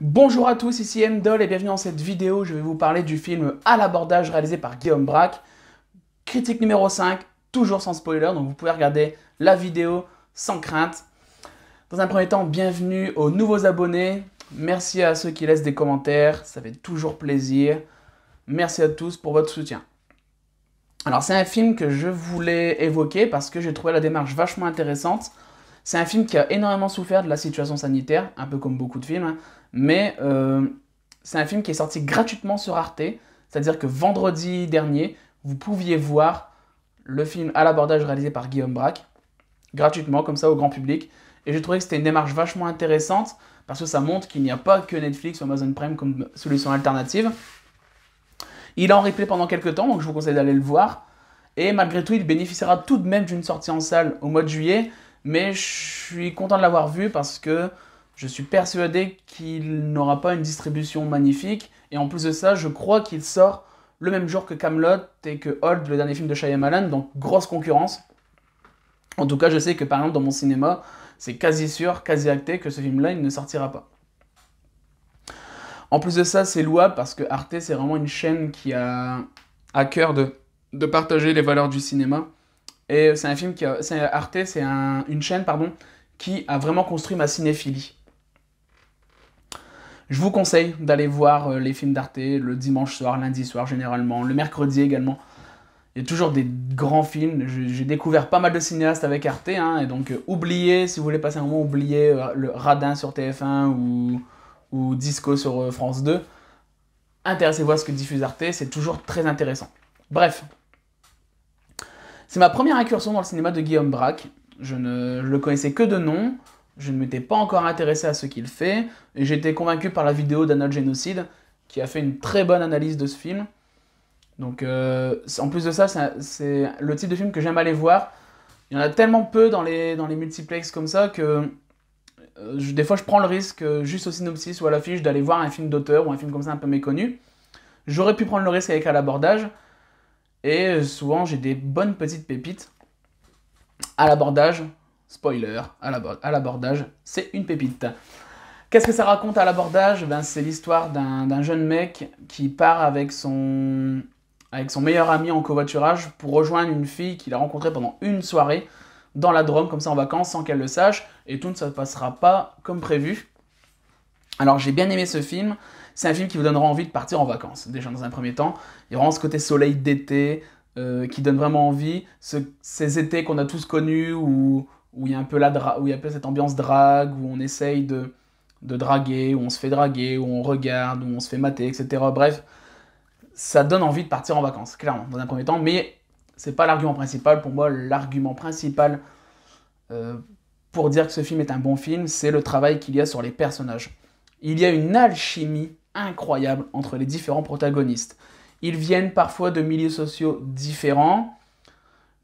Bonjour à tous, ici Mdol et bienvenue dans cette vidéo. Je vais vous parler du film À l'abordage réalisé par Guillaume Braque. Critique numéro 5, toujours sans spoiler, donc vous pouvez regarder la vidéo sans crainte. Dans un premier temps, bienvenue aux nouveaux abonnés. Merci à ceux qui laissent des commentaires, ça fait toujours plaisir. Merci à tous pour votre soutien. Alors c'est un film que je voulais évoquer parce que j'ai trouvé la démarche vachement intéressante. C'est un film qui a énormément souffert de la situation sanitaire, un peu comme beaucoup de films, hein. mais euh, c'est un film qui est sorti gratuitement sur Arte, c'est-à-dire que vendredi dernier, vous pouviez voir le film à l'abordage réalisé par Guillaume Braque, gratuitement, comme ça, au grand public. Et j'ai trouvé que c'était une démarche vachement intéressante, parce que ça montre qu'il n'y a pas que Netflix ou Amazon Prime comme solution alternative. Il est en replay pendant quelques temps, donc je vous conseille d'aller le voir. Et malgré tout, il bénéficiera tout de même d'une sortie en salle au mois de juillet, mais je suis content de l'avoir vu parce que je suis persuadé qu'il n'aura pas une distribution magnifique. Et en plus de ça, je crois qu'il sort le même jour que Camelot et que Old, le dernier film de Shyamalan, donc grosse concurrence. En tout cas, je sais que par exemple dans mon cinéma, c'est quasi sûr, quasi acté que ce film-là, il ne sortira pas. En plus de ça, c'est louable parce que Arte, c'est vraiment une chaîne qui a à cœur de partager les valeurs du cinéma. Et c'est un film qui Arte, c'est une chaîne pardon, qui a vraiment construit ma cinéphilie. Je vous conseille d'aller voir euh, les films d'Arte le dimanche soir, lundi soir généralement, le mercredi également. Il y a toujours des grands films. J'ai découvert pas mal de cinéastes avec Arte, hein, et donc euh, oubliez, si vous voulez passer un moment, oubliez euh, le Radin sur TF1 ou, ou Disco sur France 2. Intéressez-vous à ce que diffuse Arte, c'est toujours très intéressant. Bref, c'est ma première incursion dans le cinéma de Guillaume Braque. Je ne le connaissais que de nom, je ne m'étais pas encore intéressé à ce qu'il fait, et j'étais convaincu par la vidéo d'Anna Génocide, qui a fait une très bonne analyse de ce film. Donc, euh, en plus de ça, c'est le type de film que j'aime aller voir. Il y en a tellement peu dans les, multiplex comme ça que euh, des fois je prends le risque, euh, juste au synopsis ou à l'affiche, d'aller voir un film d'auteur ou un film comme ça un peu méconnu. J'aurais pu prendre le risque avec à l'abordage, et souvent, j'ai des bonnes petites pépites. À l'abordage, spoiler, à l'abordage, c'est une pépite. Qu'est-ce que ça raconte à l'abordage? Ben, C'est l'histoire d'un jeune mec qui part avec son, avec son meilleur ami en covoiturage pour rejoindre une fille qu'il a rencontrée pendant une soirée dans la Drôme, comme ça en vacances, sans qu'elle le sache, et tout ne se passera pas comme prévu. Alors j'ai bien aimé ce film, c'est un film qui vous donnera envie de partir en vacances, déjà dans un premier temps. Il y a vraiment ce côté soleil d'été euh, qui donne vraiment envie. ces étés qu'on a tous connus où, où, il y a un peu la où il y a un peu cette ambiance drague, où on essaye de, de draguer, où on se fait draguer, où on regarde, où on se fait mater, etc. Bref, ça donne envie de partir en vacances, clairement, dans un premier temps. Mais c'est pas l'argument principal. Pour moi, l'argument principal euh, pour dire que ce film est un bon film, c'est le travail qu'il y a sur les personnages. Il y a une alchimie incroyable entre les différents protagonistes. Ils viennent parfois de milieux sociaux différents,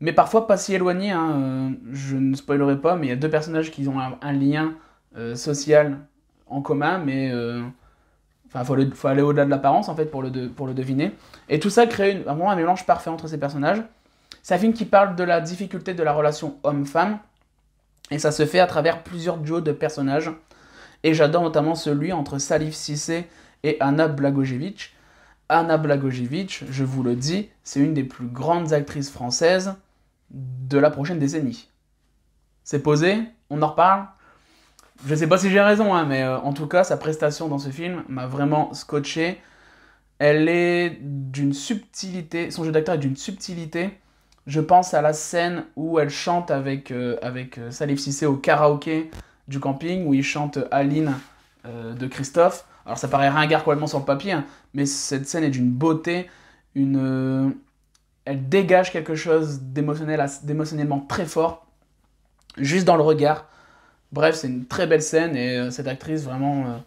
mais parfois pas si éloignés. Hein. Euh, je ne spoilerai pas, mais il y a deux personnages qui ont un, lien euh, social en commun, mais euh, enfin, il faut, aller au-delà de l'apparence en fait pour le, deviner. Et tout ça crée vraiment un mélange parfait entre ces personnages. C'est un film qui parle de la difficulté de la relation homme-femme, et ça se fait à travers plusieurs duos de personnages. Et j'adore notamment celui entre Salif Sissé et Anna Blagojevic. Anna Blagojevic, je vous le dis, c'est une des plus grandes actrices françaises de la prochaine décennie. C'est posé, on en reparle. Je sais pas si j'ai raison, hein, mais euh, en tout cas, sa prestation dans ce film m'a vraiment scotché. Elle est d'une subtilité, son jeu d'acteur est d'une subtilité. Je pense à la scène où elle chante avec, euh, avec euh, Salif Sissé au karaoké du camping, où il chante Aline de Christophe. Alors ça paraît ringard complètement sur le papier, hein, mais cette scène est d'une beauté, une... Euh, elle dégage quelque chose d'émotionnel, d'émotionnellement très fort, juste dans le regard. Bref, c'est une très belle scène et euh, cette actrice, vraiment, euh,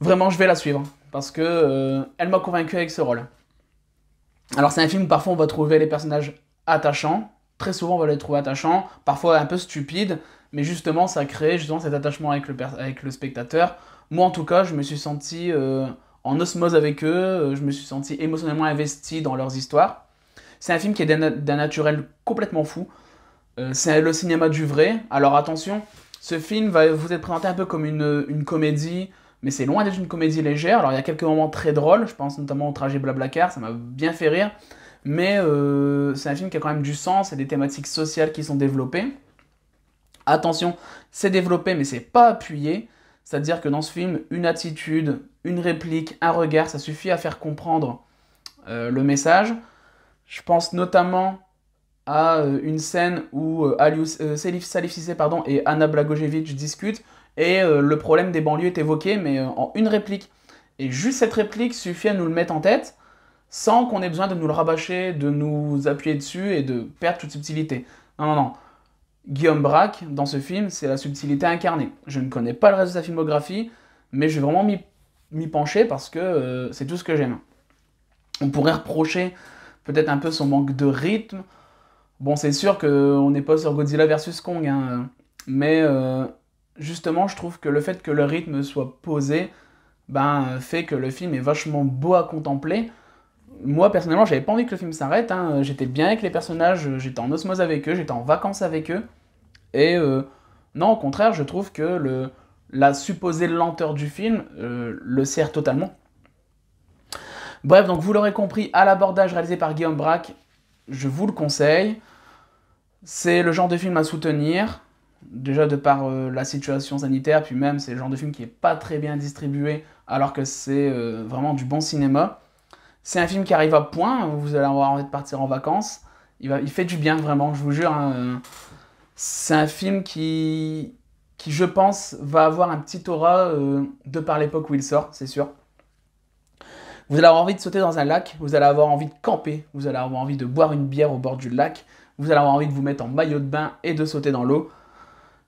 vraiment, je vais la suivre parce que elle m'a convaincu avec ce rôle. Alors c'est un film où parfois on va trouver les personnages attachants, très souvent on va les trouver attachants, parfois un peu stupides, mais justement ça crée justement cet attachement avec le, spectateur. Moi, en tout cas, je me suis senti euh, en osmose avec eux, euh, je me suis senti émotionnellement investi dans leurs histoires. C'est un film qui est d'un naturel complètement fou. Euh, c'est le cinéma du vrai. Alors attention, ce film va vous être présenté un peu comme une, une comédie, mais c'est loin d'être une comédie légère. Alors il y a quelques moments très drôles, je pense notamment au trajet Blablacar, ça m'a bien fait rire, mais euh, c'est un film qui a quand même du sens et des thématiques sociales qui sont développées. Attention, c'est développé mais c'est pas appuyé, c'est-à-dire que dans ce film, une attitude, une réplique, un regard, ça suffit à faire comprendre euh, le message. Je pense notamment à euh, une scène où Salif, Salif pardon, et Anna Blagojevic discutent et le problème des banlieues est évoqué, mais en une réplique. Et juste cette réplique suffit à nous le mettre en tête sans qu'on ait besoin de nous le rabâcher, de nous appuyer dessus et de perdre toute subtilité. Non, non, non. Guillaume Braque, dans ce film, c'est la subtilité incarnée. Je ne connais pas le reste de sa filmographie, mais je vais vraiment m'y pencher parce que c'est tout ce que j'aime. On pourrait reprocher peut-être un peu son manque de rythme. Bon, c'est sûr qu'on n'est pas sur Godzilla versus Kong, hein, mais euh, justement, je trouve que le fait que le rythme soit posé ben, fait que le film est vachement beau à contempler. Moi, personnellement, j'avais pas envie que le film s'arrête. Hein. J'étais bien avec les personnages, j'étais en osmose avec eux, j'étais en vacances avec eux. Et euh, non, au contraire, je trouve que la supposée lenteur du film euh, le sert totalement. Bref, donc vous l'aurez compris, à l'abordage réalisé par Guillaume Braque, je vous le conseille. C'est le genre de film à soutenir, déjà de par euh, la situation sanitaire, puis même c'est le genre de film qui n'est pas très bien distribué, alors que c'est vraiment du bon cinéma. C'est un film qui arrive à point, vous allez avoir envie de partir en vacances. Il, fait du bien, vraiment, je vous jure. Hein. c'est un film qui, qui, je pense, va avoir un petit aura euh, de par l'époque où il sort, c'est sûr. Vous allez avoir envie de sauter dans un lac, vous allez avoir envie de camper, vous allez avoir envie de boire une bière au bord du lac, vous allez avoir envie de vous mettre en maillot de bain et de sauter dans l'eau.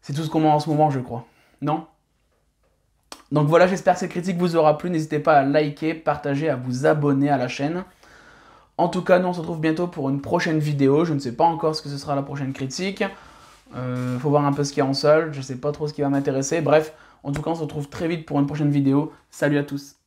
C'est tout ce qu'on a en ce moment, je crois. Non? Donc voilà, j'espère que cette critique vous aura plu. N'hésitez pas à liker, partager, à vous abonner à la chaîne. En tout cas, nous on se retrouve bientôt pour une prochaine vidéo. Je ne sais pas encore ce que ce sera la prochaine critique. Euh, faut voir un peu ce qu'il y a en sol. Je ne sais pas trop ce qui va m'intéresser. Bref, en tout cas, on se retrouve très vite pour une prochaine vidéo. Salut à tous